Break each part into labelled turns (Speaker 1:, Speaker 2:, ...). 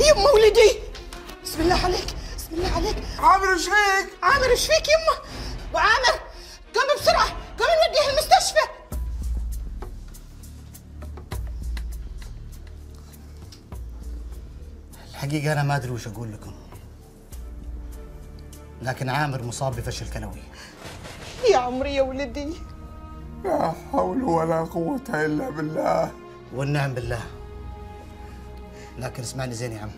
Speaker 1: يما ولدي. بسم الله عليك بسم الله عليك.
Speaker 2: عامر إيش فيك؟
Speaker 1: عامر إيش فيك يما وعامر قومي بسرعة قومي نوديه المستشفى.
Speaker 3: الحقيقة أنا ما أدري وش أقول لكم. لكن عامر مصاب بفشل كلوي.
Speaker 1: يا عمري يا ولدي.
Speaker 2: لا حول ولا قوة إلا بالله.
Speaker 3: والنعم بالله. لكن اسمعني زين يا عم.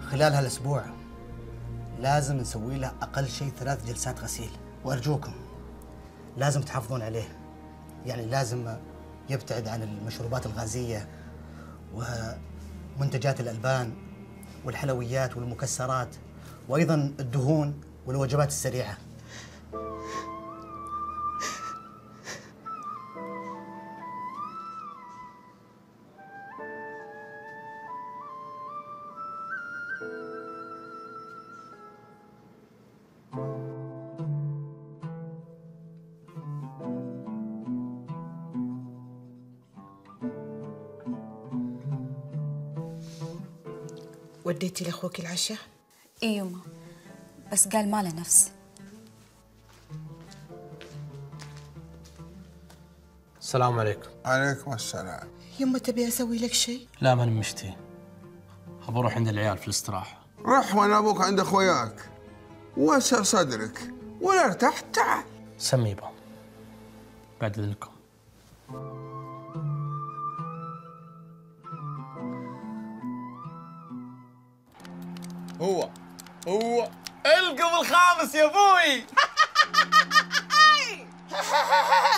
Speaker 3: خلال هالأسبوع لازم نسوي له أقل شيء ثلاث جلسات غسيل. وأرجوكم لازم تحافظون عليه. يعني لازم يبتعد عن المشروبات الغازية ومنتجات الألبان والحلويات والمكسرات وأيضا الدهون والوجبات السريعة.
Speaker 1: وديتي لأخوك العشاء
Speaker 4: إي يما بس قال ما له نفس.
Speaker 5: السلام عليكم.
Speaker 2: عليكم السلام.
Speaker 1: يما تبي أسوي لك شيء؟
Speaker 5: لا ماني مشتي ابى أروح عند العيال في الاستراحة.
Speaker 2: روح وأنا أبوك عند أخوياك. وسع صدرك؟ ولا ارتحت؟ تعال.
Speaker 5: سمي بهم بعد إذنكم.
Speaker 6: هو هو القم الخامس يا أبوي.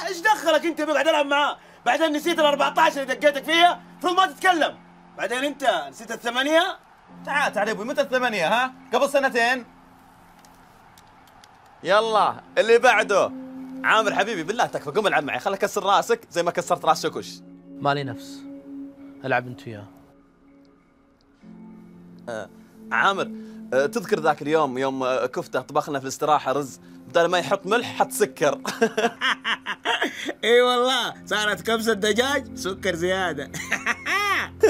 Speaker 7: إيش دخلك أنت بقعد ألعب معاه بعدين نسيت ال 14 اللي دقيتك فيها المفروض ما تتكلم. بعدين أنت نسيت الثمانية؟
Speaker 6: تعال تعال يا أبوي متى الثمانية ها؟ قبل سنتين. يلا اللي بعده. عامر حبيبي بالله تكفى قم العب معي خليك أكسر راسك زي ما كسرت راس شكش
Speaker 5: مالي نفس. ألعب أنت وياه.
Speaker 6: عامر آه، تذكر ذاك اليوم يوم آه، كفته طبخنا في الاستراحة رز بدل ما يحط ملح حط سكر.
Speaker 7: إي والله صارت كبسه دجاج سكر زيادة.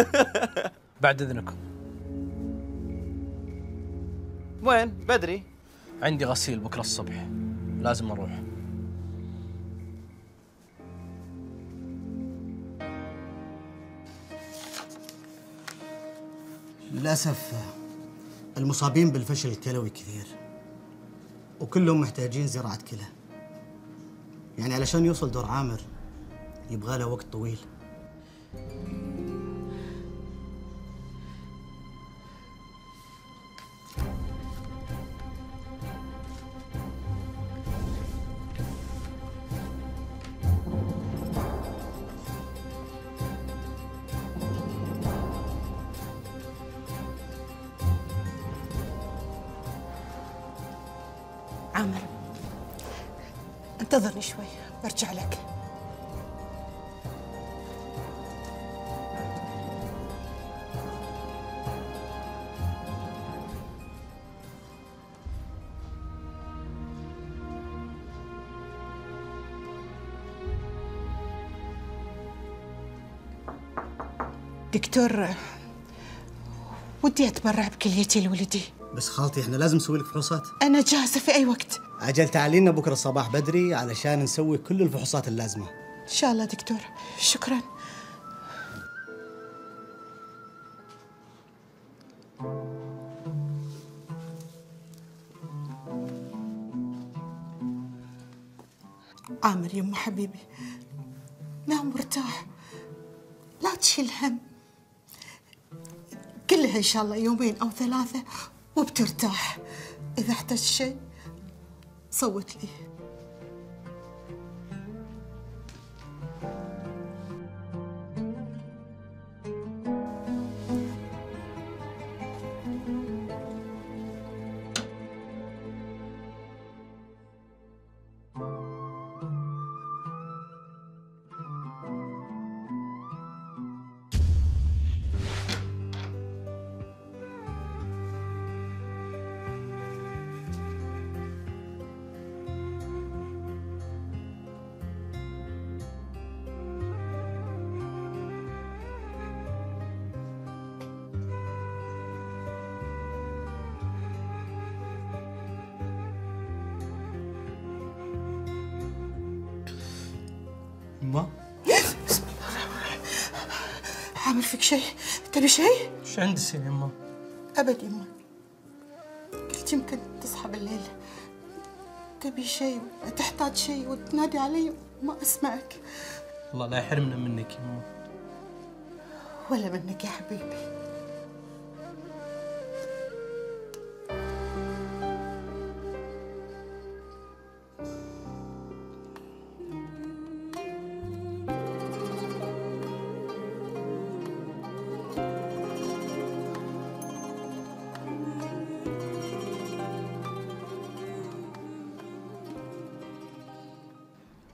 Speaker 5: بعد إذنكم.
Speaker 6: وين؟ بدري.
Speaker 5: عندي غسيل بكرة الصبح. لازم أروح.
Speaker 3: للأسف المصابين بالفشل الكلوي كثير. وكلهم محتاجين زراعة كلى. يعني علشان يوصل دور عامر يبغى له وقت طويل.
Speaker 1: عامر انتظرني شوي برجع لك. دكتور ودي أتبرع بكليتي لولدي.
Speaker 3: بس خالتي إحنا لازم نسوي لك فحوصات.
Speaker 1: أنا جاهزه في أي وقت.
Speaker 3: أجل تعالي لنا بكرة الصباح بدري علشان نسوي كل الفحوصات اللازمة.
Speaker 1: إن شاء الله دكتور. شكرا. عامر يما حبيبي نام وارتاح لا تشيل هم. كلها إن شاء الله يومين أو ثلاثة وبترتاح. إذا احتجت شيء صوت لي.
Speaker 5: يما
Speaker 1: عامل فيك شيء؟ تبي شيء؟
Speaker 5: إيش عندي سي يما
Speaker 1: ابد يما قلت يمكن تصحى بالليل. تبي شيء؟ تحتاج شيء؟ وتنادي علي وما أسمعك.
Speaker 5: الله لا يحرمنا منك يما
Speaker 1: ولا منك يا حبيبي.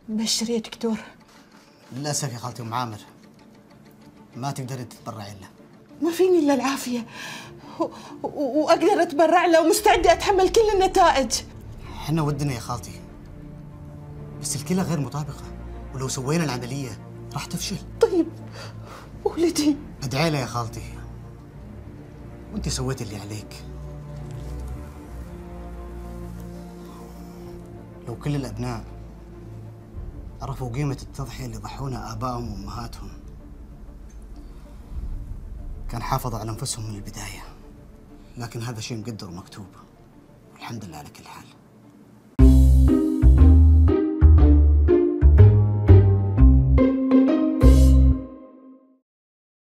Speaker 1: بشر يا دكتور.
Speaker 3: للاسف يا خالتي أم عامر. ما تقدري تتبرعي له.
Speaker 1: ما فيني إلا العافية. وأقدر أتبرع له ومستعدة أتحمل كل النتائج.
Speaker 3: إحنا ودنا يا خالتي. بس الكلى غير مطابقة. ولو سوينا العملية راح تفشل.
Speaker 1: طيب ولدي.
Speaker 3: ادعي له يا خالتي. وأنت سويت اللي عليك. لو كل الأبناء عرفوا قيمة التضحية اللي ضحونا آبائهم وأمهاتهم. كان حافظوا على أنفسهم من البداية لكن هذا شيء مقدر ومكتوب والحمد لله على كل حال.